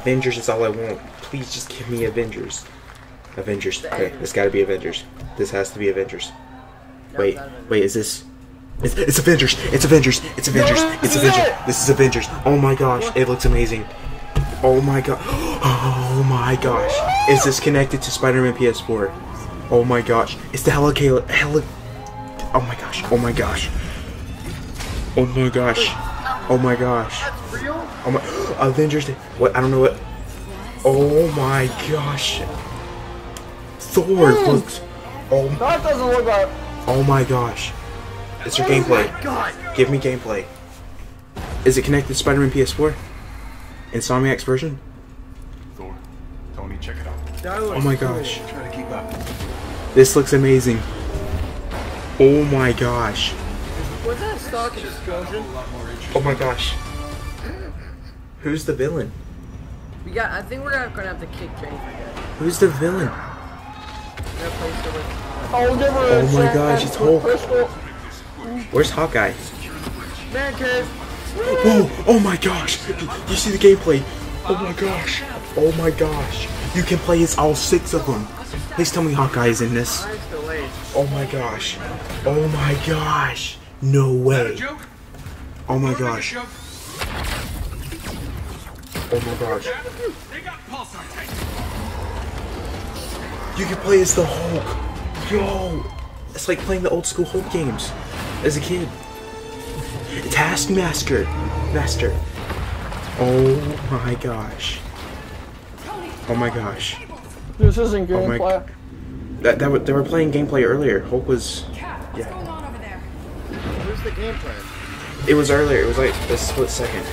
Avengers is all I want. Please just give me Avengers. Avengers. Okay, it's gotta be Avengers. This has to be Avengers. Wait, wait, is this? It's, it's Avengers. It's Avengers. It's Avengers. It's Avengers. This is Avengers. Oh my gosh, it looks amazing. Oh my god. Oh my gosh. Is this connected to Spider-Man PS4? Oh my gosh. It's the Hella Hella. Oh my gosh. Oh my gosh. Oh my gosh. Oh my gosh. Oh my. Avengers. What? I don't know what. Oh my gosh. Thor hmm. looks. Oh. That doesn't look like. Oh my gosh. It's your oh gameplay. Give me gameplay. Is it connected to Spider-Man PS4? Insomniac's version? Thor, Tony, check it out. Oh my cool. gosh. Try to keep up. This looks amazing. Oh my gosh. Was that stock explosion? Oh my gosh. Who's the villain? We got. I think we're gonna, gonna have to kick Jennifer dead. Who's the villain? We're gonna place her with. Oh, Oh my gosh, it's Hulk. Crystal. Where's Hawkeye? Man cave. Whoa! Oh, oh my gosh! You see the gameplay? Oh my gosh! Oh my gosh! You can play as all six of them. Please tell me Hawkeye is in this. Oh my gosh! Oh my gosh! No way! Oh, oh my gosh! Oh my gosh! They got pulsar tanks. You can play as the Hulk! Yo! It's like playing the old school Hulk games as a kid. Taskmaster! Master! Oh my gosh! Oh my gosh! This isn't Oh my- gameplay. That, that they were playing gameplay earlier. Hulk was. Yeah. Going on over there? Where's the game plan? It was earlier. It was like a split second.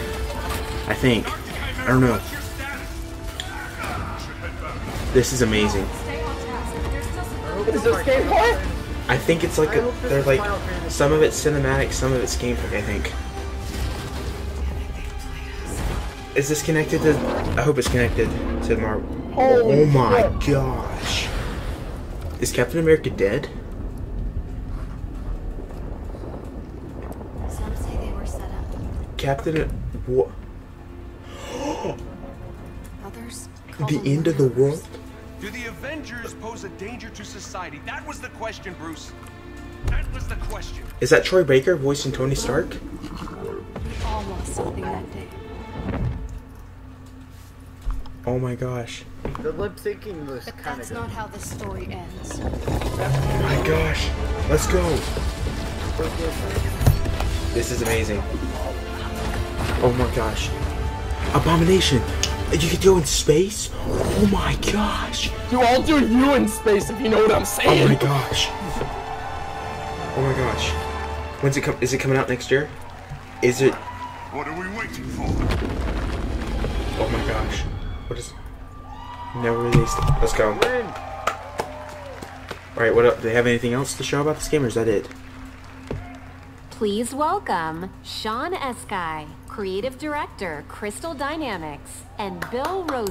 I think. I don't know. This is amazing. Stay on task. There's Is this gameplay? I think it's like a, they're like some of it's cinematic, some of it's gameplay. I think. Is this connected to? I hope it's connected to Marvel. Holy oh my gosh! Is Captain America dead? Some say they were set up. Captain, what? Others The them end of the world? Do the Avengers pose a danger to society? That was the question, Bruce. That was the question. Is that Troy Baker voicing Tony Stark? We all lost something that day. Oh my gosh! The lip syncing was But kind that's of not how the story ends. Oh my gosh! Let's go! This is amazing. Oh my gosh! Abomination! You could go in space? Oh my gosh! Do I'll do you in space if you know what I'm saying. Oh my gosh! Oh my gosh! When's it come? Is it coming out next year? Is it? What are we waiting for? Oh my gosh! What is? Never released. Let's go. win. All right. What up? Do they have anything else to show about this game, or is that it? Please welcome Shaun Escayg, Creative Director, Crystal Dynamics, and Bill Rose.